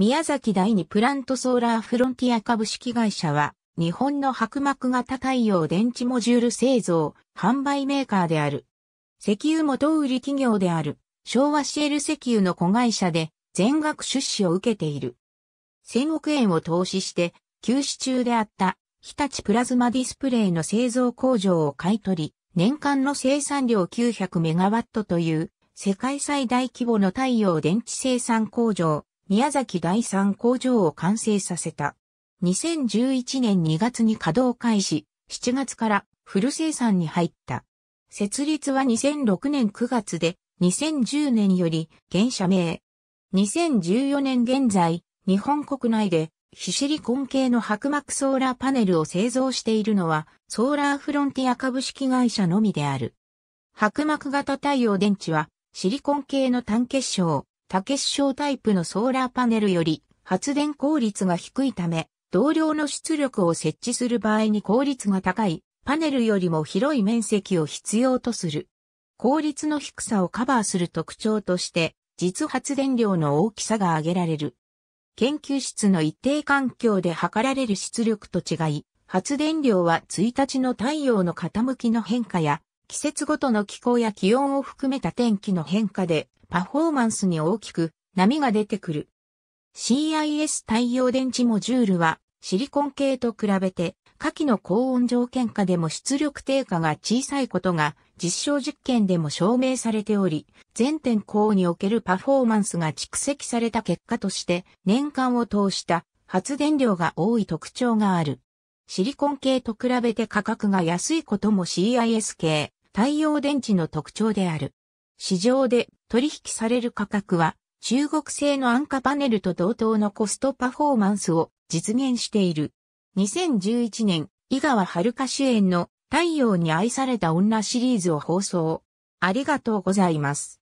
宮崎第二プラントソーラーフロンティア株式会社は、日本の白膜型太陽電池モジュール製造、販売メーカーである。石油元売り企業である、昭和シエル石油の子会社で、全額出資を受けている。1000億円を投資して、休止中であった日立プラズマディスプレイの製造工場を買い取り、年間の生産量900メガワットという世界最大規模の太陽電池生産工場、宮崎第3工場を完成させた。2011年2月に稼働開始、7月からフル生産に入った。設立は2006年9月で、2010年より現社名。2014年現在、日本国内で非シリコン系の白膜ソーラーパネルを製造しているのは、ソーラーフロンティア株式会社のみである。白膜型太陽電池は、シリコン系の単結晶、多結晶タイプのソーラーパネルより、発電効率が低いため、同量の出力を設置する場合に効率が高い、パネルよりも広い面積を必要とする。効率の低さをカバーする特徴として、実発電量の大きさが挙げられる。研究室の一定環境で測られる出力と違い、発電量は1日の太陽の傾きの変化や、季節ごとの気候や気温を含めた天気の変化で、パフォーマンスに大きく波が出てくる。CIS 太陽電池モジュールは、シリコン系と比べて、下記の高温条件下でも出力低下が小さいことが実証実験でも証明されており、全天候におけるパフォーマンスが蓄積された結果として年間を通した発電量が多い特徴がある。シリコン系と比べて価格が安いことも CIS 系太陽電池の特徴である。市場で取引される価格は中国製の安価パネルと同等のコストパフォーマンスを実現している。2011年、井川遥主演の太陽に愛された女シリーズを放送。ありがとうございます。